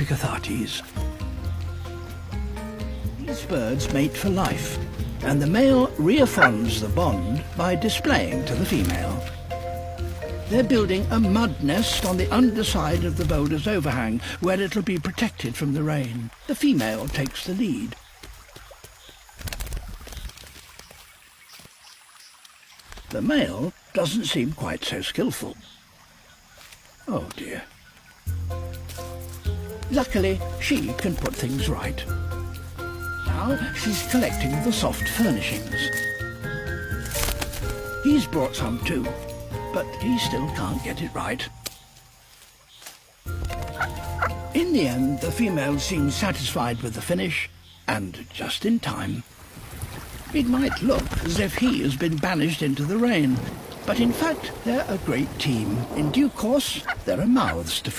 Picathartes. These birds mate for life, and the male reaffirms the bond by displaying to the female. They're building a mud nest on the underside of the boulder's overhang, where it'll be protected from the rain. The female takes the lead. The male doesn't seem quite so skillful. Oh dear. Luckily, she can put things right. Now she's collecting the soft furnishings. He's brought some too, but he still can't get it right. In the end, the female seems satisfied with the finish, and just in time. It might look as if he has been banished into the rain, but in fact they're a great team. In due course, there are mouths to feed.